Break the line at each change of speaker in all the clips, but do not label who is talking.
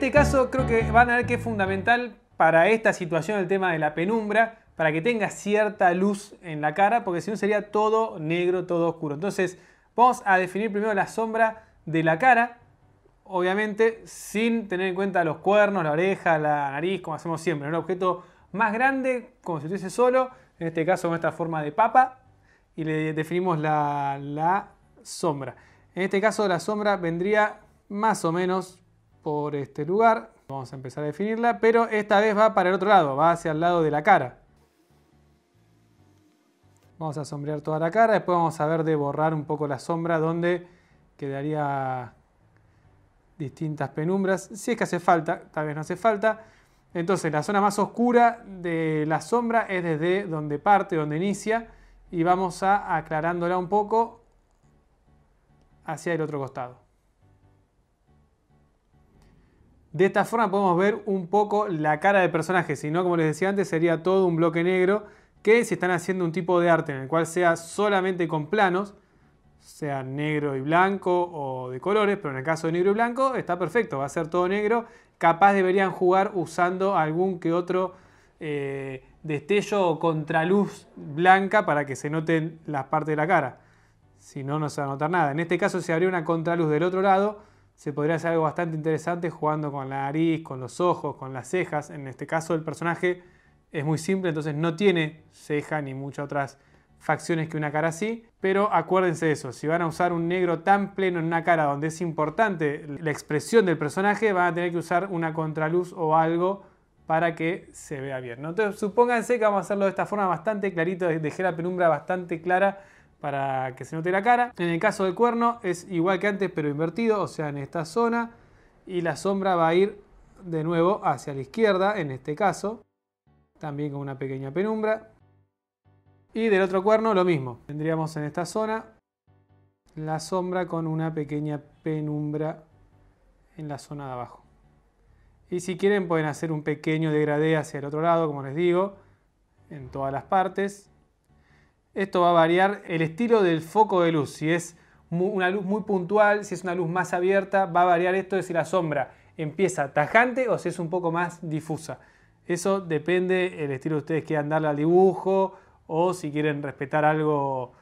este caso creo que van a ver que es fundamental para esta situación el tema de la penumbra, para que tenga cierta luz en la cara, porque si no sería todo negro, todo oscuro. Entonces vamos a definir primero la sombra de la cara, obviamente sin tener en cuenta los cuernos, la oreja, la nariz, como hacemos siempre. Un objeto más grande, como si estuviese solo, en este caso con esta forma de papa, y le definimos la, la sombra. En este caso la sombra vendría más o menos por este lugar. Vamos a empezar a definirla, pero esta vez va para el otro lado, va hacia el lado de la cara. Vamos a sombrear toda la cara, después vamos a ver de borrar un poco la sombra donde quedaría distintas penumbras. Si es que hace falta, tal vez no hace falta. Entonces la zona más oscura de la sombra es desde donde parte, donde inicia, y vamos a aclarándola un poco hacia el otro costado. De esta forma podemos ver un poco la cara del personaje, si no, como les decía antes, sería todo un bloque negro que si están haciendo un tipo de arte en el cual sea solamente con planos, sea negro y blanco o de colores, pero en el caso de negro y blanco está perfecto, va a ser todo negro. Capaz deberían jugar usando algún que otro eh, destello o contraluz blanca para que se noten las partes de la cara. Si no, no se va a notar nada. En este caso, si habría una contraluz del otro lado, se podría hacer algo bastante interesante jugando con la nariz, con los ojos, con las cejas. En este caso, el personaje es muy simple, entonces no tiene ceja ni muchas otras facciones que una cara así, pero acuérdense de eso, si van a usar un negro tan pleno en una cara donde es importante la expresión del personaje, van a tener que usar una contraluz o algo para que se vea bien. Entonces supónganse que vamos a hacerlo de esta forma bastante clarito, dejé la penumbra bastante clara para que se note la cara. En el caso del cuerno es igual que antes pero invertido, o sea en esta zona, y la sombra va a ir de nuevo hacia la izquierda en este caso, también con una pequeña penumbra. Y del otro cuerno lo mismo. Tendríamos en esta zona la sombra con una pequeña penumbra en la zona de abajo. Y si quieren pueden hacer un pequeño degradé hacia el otro lado, como les digo, en todas las partes. Esto va a variar el estilo del foco de luz. Si es una luz muy puntual, si es una luz más abierta, va a variar esto de si la sombra empieza tajante o si es un poco más difusa. Eso depende del estilo que ustedes quieran darle al dibujo o si quieren respetar algo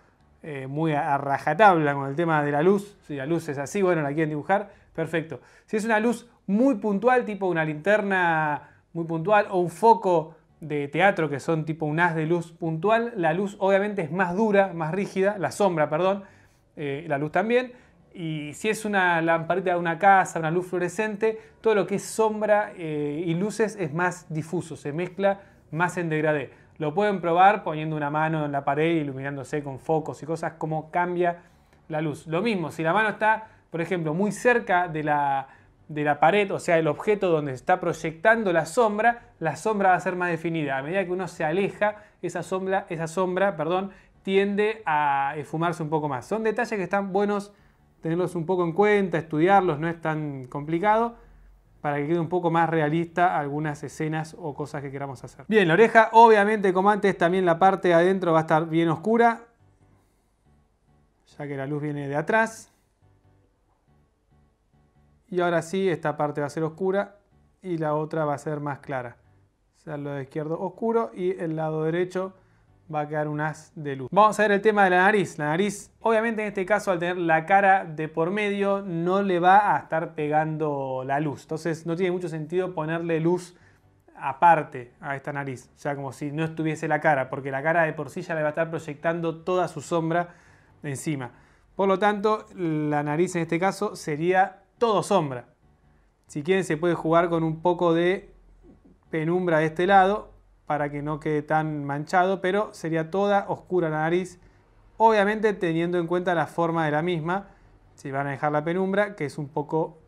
eh, muy a, rajatabla con el tema de la luz, si la luz es así, bueno, la quieren dibujar, perfecto. Si es una luz muy puntual, tipo una linterna muy puntual o un foco de teatro que son tipo un haz de luz puntual, la luz obviamente es más dura, más rígida, la sombra, perdón, eh, la luz también. Y si es una lamparita de una casa, una luz fluorescente, todo lo que es sombra eh, y luces es más difuso, se mezcla más en degradé. Lo pueden probar poniendo una mano en la pared, iluminándose con focos y cosas, cómo cambia la luz. Lo mismo, si la mano está, por ejemplo, muy cerca de la, de la pared, o sea, el objeto donde se está proyectando la sombra, la sombra va a ser más definida. A medida que uno se aleja, esa sombra, esa sombra perdón, tiende a esfumarse un poco más. Son detalles que están buenos tenerlos un poco en cuenta, estudiarlos, no es tan complicado para que quede un poco más realista algunas escenas o cosas que queramos hacer. Bien, la oreja, obviamente como antes, también la parte de adentro va a estar bien oscura, ya que la luz viene de atrás. Y ahora sí, esta parte va a ser oscura y la otra va a ser más clara. O sea, el lado izquierdo oscuro y el lado derecho va a quedar un haz de luz. Vamos a ver el tema de la nariz. La nariz, obviamente en este caso al tener la cara de por medio, no le va a estar pegando la luz. Entonces no tiene mucho sentido ponerle luz aparte a esta nariz. O sea, como si no estuviese la cara, porque la cara de por sí ya le va a estar proyectando toda su sombra encima. Por lo tanto, la nariz en este caso sería todo sombra. Si quieren se puede jugar con un poco de penumbra de este lado para que no quede tan manchado, pero sería toda oscura la nariz, obviamente teniendo en cuenta la forma de la misma, si van a dejar la penumbra, que es un poco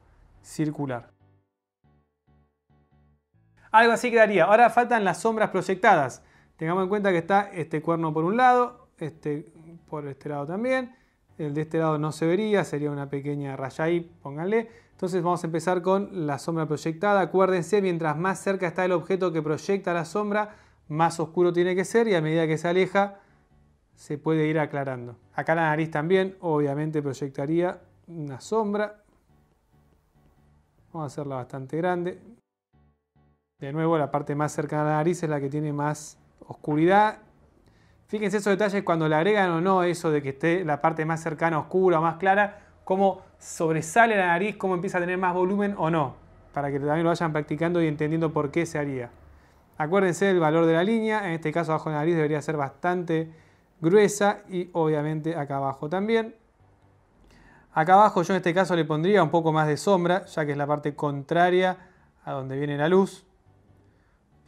circular. Algo así quedaría. Ahora faltan las sombras proyectadas. Tengamos en cuenta que está este cuerno por un lado, este por este lado también. El de este lado no se vería, sería una pequeña raya ahí, pónganle. Entonces vamos a empezar con la sombra proyectada. Acuérdense, mientras más cerca está el objeto que proyecta la sombra, más oscuro tiene que ser y a medida que se aleja se puede ir aclarando. Acá la nariz también, obviamente proyectaría una sombra. Vamos a hacerla bastante grande. De nuevo, la parte más cercana a la nariz es la que tiene más oscuridad. Fíjense esos detalles cuando le agregan o no eso de que esté la parte más cercana oscura o más clara, cómo sobresale la nariz, cómo empieza a tener más volumen o no, para que también lo vayan practicando y entendiendo por qué se haría. Acuérdense del valor de la línea, en este caso abajo de la nariz debería ser bastante gruesa y obviamente acá abajo también. Acá abajo yo en este caso le pondría un poco más de sombra, ya que es la parte contraria a donde viene la luz.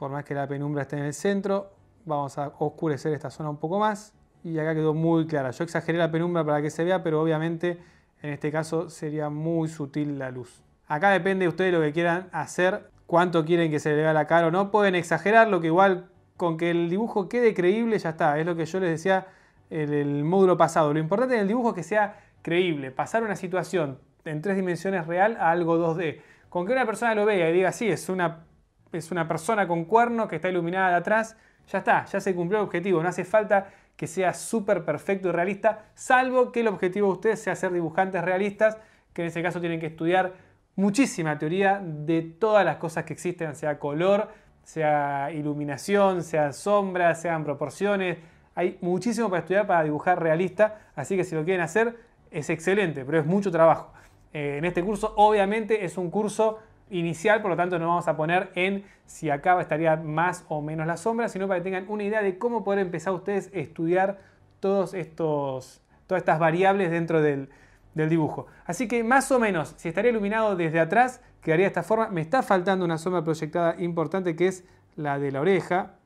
Por más que la penumbra esté en el centro, vamos a oscurecer esta zona un poco más. Y acá quedó muy clara. Yo exageré la penumbra para que se vea, pero obviamente en este caso sería muy sutil la luz. Acá depende de ustedes lo que quieran hacer, cuánto quieren que se le vea la cara o no. Pueden exagerar, lo que igual con que el dibujo quede creíble ya está. Es lo que yo les decía en el módulo pasado. Lo importante en el dibujo es que sea creíble, pasar una situación en tres dimensiones real a algo 2D. Con que una persona lo vea y diga, sí, es una, es una persona con cuerno que está iluminada de atrás, ya está, ya se cumplió el objetivo. No hace falta que sea súper perfecto y realista, salvo que el objetivo de ustedes sea ser dibujantes realistas, que en ese caso tienen que estudiar muchísima teoría de todas las cosas que existen, sea color, sea iluminación, sea sombra, sean proporciones. Hay muchísimo para estudiar para dibujar realista, así que si lo quieren hacer, es excelente, pero es mucho trabajo. Eh, en este curso obviamente es un curso inicial, por lo tanto no vamos a poner en si acá estaría más o menos la sombra, sino para que tengan una idea de cómo poder empezar ustedes a estudiar todos estos, todas estas variables dentro del, del dibujo. Así que más o menos, si estaría iluminado desde atrás, quedaría de esta forma. Me está faltando una sombra proyectada importante que es la de la oreja,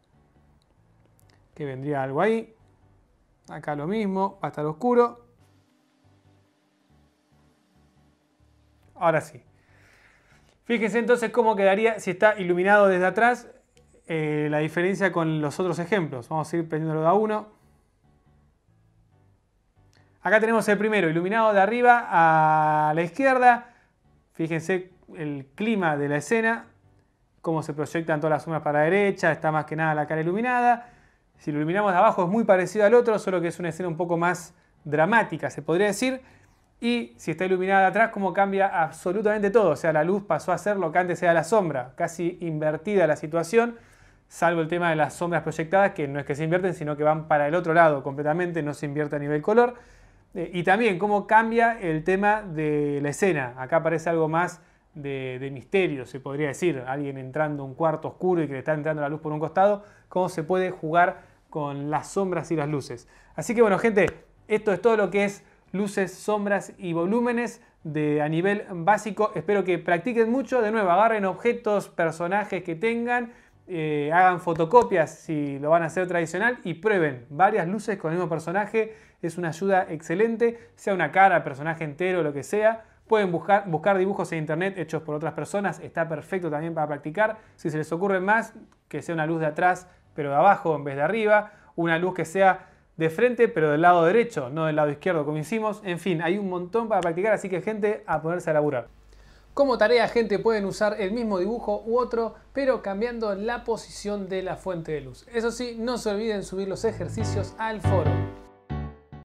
que vendría algo ahí. Acá lo mismo, va a estar oscuro. Ahora sí. Fíjense entonces cómo quedaría si está iluminado desde atrás eh, la diferencia con los otros ejemplos. Vamos a ir prendiéndolo de a uno. Acá tenemos el primero, iluminado de arriba a la izquierda. Fíjense el clima de la escena, cómo se proyectan todas las sombras para la derecha, está más que nada la cara iluminada. Si lo iluminamos de abajo es muy parecido al otro, solo que es una escena un poco más dramática, se podría decir. Y si está iluminada de atrás, cómo cambia absolutamente todo. O sea, la luz pasó a ser lo que antes era la sombra, casi invertida la situación, salvo el tema de las sombras proyectadas, que no es que se invierten, sino que van para el otro lado completamente, no se invierte a nivel color. Eh, y también cómo cambia el tema de la escena. Acá aparece algo más de, de, misterio, se podría decir. Alguien entrando a un cuarto oscuro y que le está entrando la luz por un costado. Cómo se puede jugar con las sombras y las luces. Así que bueno, gente, esto es todo lo que es luces, sombras y volúmenes de, a nivel básico. Espero que practiquen mucho. De nuevo, agarren objetos, personajes que tengan, eh, hagan fotocopias si lo van a hacer tradicional y prueben varias luces con el mismo personaje. Es una ayuda excelente, sea una cara, personaje entero, lo que sea. Pueden buscar, buscar dibujos en internet hechos por otras personas, está perfecto también para practicar. Si se les ocurre más, que sea una luz de atrás, pero de abajo en vez de arriba. Una luz que sea de frente, pero del lado derecho, no del lado izquierdo como hicimos. En fin, hay un montón para practicar, así que gente, a ponerse a laburar. Como tarea, gente, pueden usar el mismo dibujo u otro, pero cambiando la posición de la fuente de luz. Eso sí, no se olviden subir los ejercicios al foro.